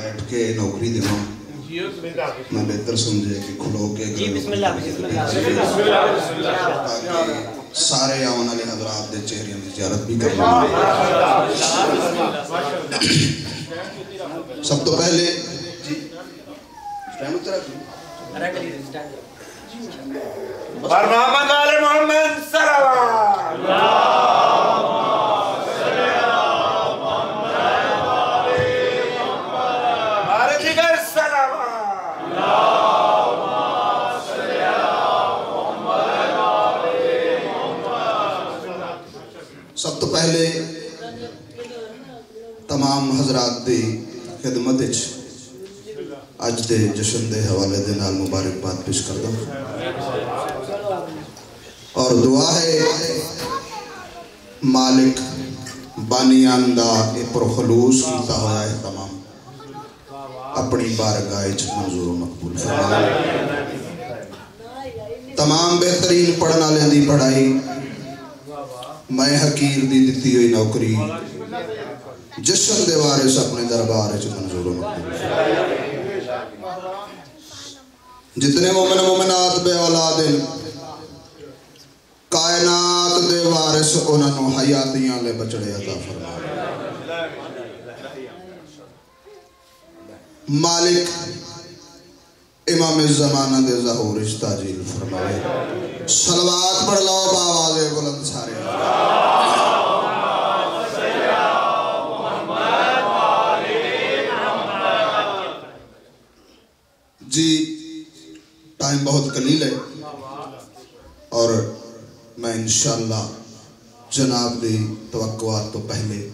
بیٹھ کے نوکری دینا میں بہتر سمجھے کہ کھلو کے جی بسم اللہ بسم اللہ تاکہ سارے آن والے حضرات دے چہریاں دی زیارت بھی کرنا سب تو پہلے جی سٹینڈ اترا کی آل محمد سب تو پہلے تمام حضرات دی خدمت اج دے جشن دے حوالے دے نال مبارکباد پیش کر دوں اور دعا ہے مالک بانیان دا اے پرخلوص کیتا ہوا ہے تمام۔ اپنی بارگاہ وچ منظور و مقبول فرمائے۔ تمام بہترین پڑھن والے پڑھائی میں حقیر دی دتی ہوئی نوکری۔ جشن دے وارث اپنے دربار وچ منظور و جتنے مومن مومنات بے اولاد ہیں، کائنات دے وارث انہاں نو حیاتیاں لے بچڑے عطا فرما مالک امام زمانہ دے ظہور تاجیل فرمائے صلوات پڑھ لو باواز بلند سارے جی ٹائم بہت قلیل ہے اور میں انشاءاللہ جناب دی توقعات تو پہلے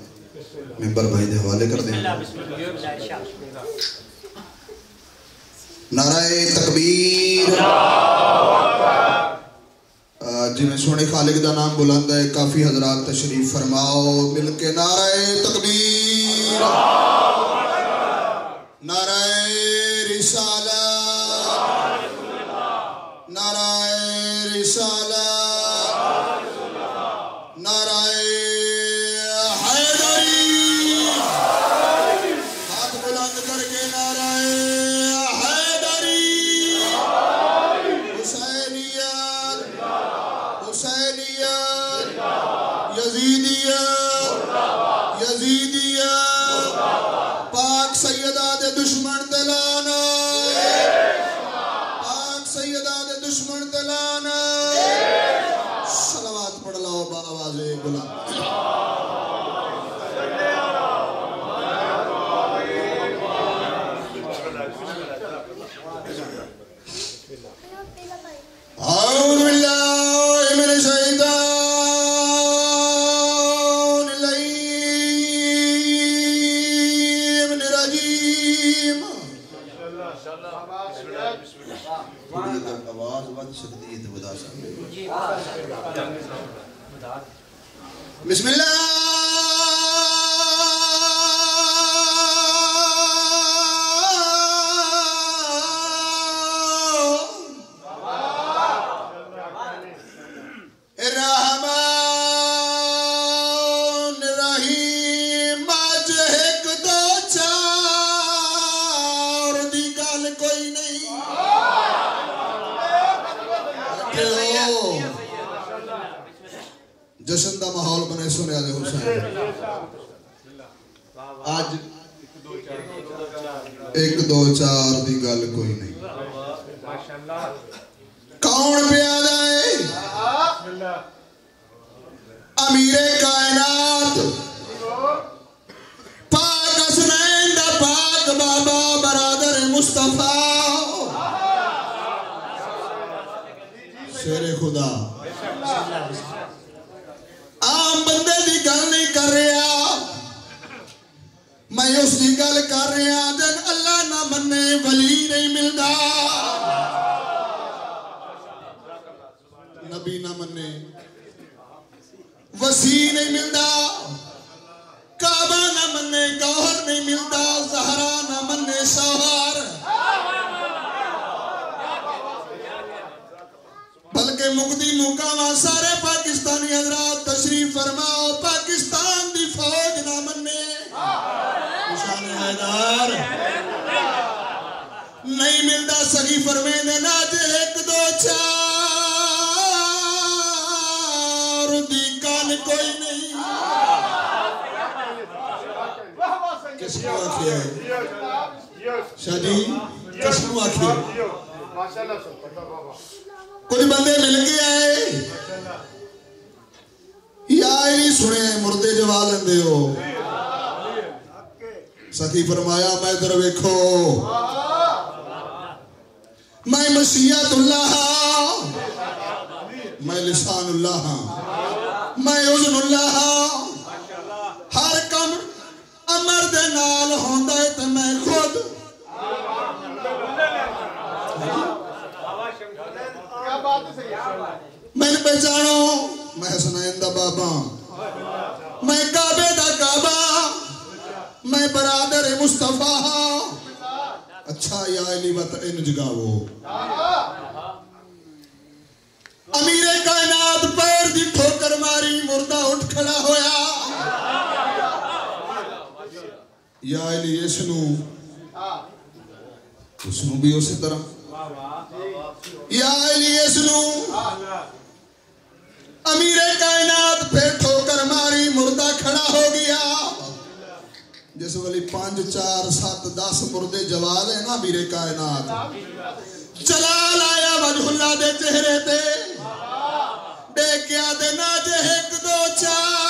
ممبر بھائی دے حوالے کر دیں۔ نعرہ تکبیر۔ جی میں سونے خالق دا نام بلند ہے کافی حضرات تشریف فرماؤ۔ مل کے نعرہ تکبیر۔ نعرہ سکتی ہے تو بتا سکتے بسم اللہ! بیٹھو۔ جشن دا ماحول بنے سنیا دے حسین آج ایک دو چار دی گل کوئی نہیں۔ کون پیادا ہے امیر کائنات۔ پاک حسنین دا پاک بابا برادر مصطفیٰ۔ خدا۔ عام بندے دی گل نہیں کر رہا۔ میں اس دی گل کر رہا جن اللہ نہ منے ولی نہیں ملدا۔ نبی نہ منے وسیع نہیں ملدا۔ کعبہ نہ منے گوہر نہیں ملدا۔ زہرا نہ منے شوہر مقدی مقامہ سارے پاکستانی حضرات تشریف فرماؤ پاکستان دی فوج نہ منے نشان حیدار نہیں ملتا سگی فرمے دینا جے ایک دو چار دی کان کوئی نہیں کس کو آکھے ہے شاہ جی کس کو آکھے کچھ بندے مل کے آئے۔ یا نہیں سنے مردے جوا لیندے ہو۔ سخی فرمایا میں در ویکھو۔ میں مسیحت اللہ ہاں۔ میں لسان اللہ ہاں۔ میں اذن اللہ ہاں۔ ہر کم امر دے نال ہوندا ہے تے میں خود میں نے پہچانو میں حسنین دا بابا میں کعبے دا کعبہ میں برادر مصطفیٰ ہاں اچھا یا علی وط ان جگاو امیر کائنات پیر دی ٹھوکر ماری، مردہ اٹھ کھڑا ہویا۔ یا علی اس نو اس نو بھی اسی طرح۔ یا علی اس نو امیر کائنات پھر پانچ چار سات دس مردے جلال ہے نا میرے کائنات جلال آیا وجہ اللہ دے چہرے تے دیکھیا دے نا جے ایک دو چار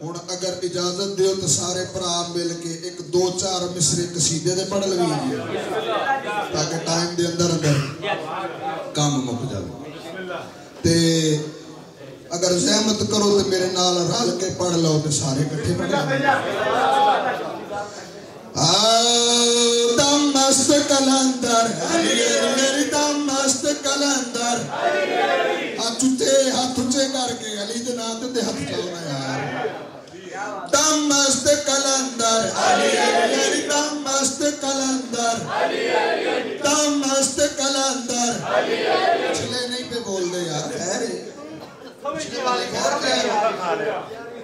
ہوں اگر اجازت دیو تو سارے پرا مل کے ایک دو چار مصرے قصیدے دے پڑھ لگی تاکہ ٹائم دے اندر اندر کام مک جائے تے اگر زحمت کرو تو میرے نال رل کے پڑھ لو تو سارے کٹھے پڑھ لو دم مست کلندر علی دم مست کلندر دم مست کلندر علی علی علی دم مست کلندر دم مست کلندر پچھلے نہیں پہ بول دے یار خیر ہے پچھلے والے خیر خیر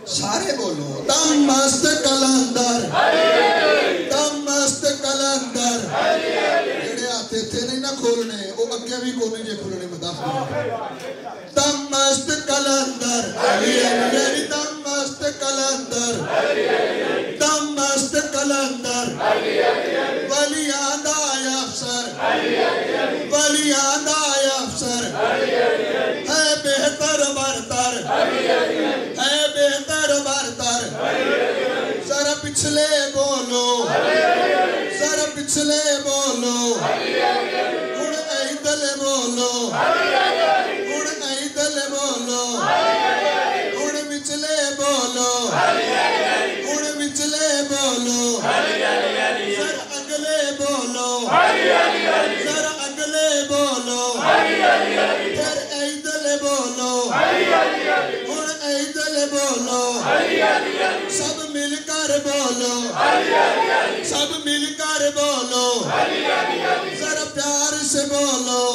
سارے بولو دم مست کلندر دم مست کلندر جڑے آتے تھے نہیں نہ کھولنے وہ اگے بھی کو نہیں جے کھولنے مداخل دم ذرا پچھلے بولو ذرا پچھلے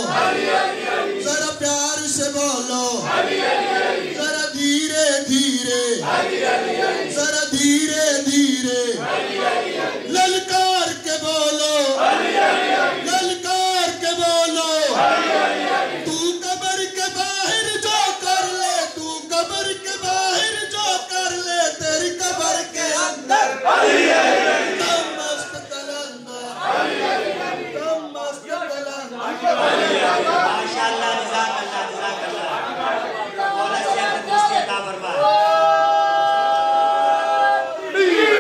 Amém.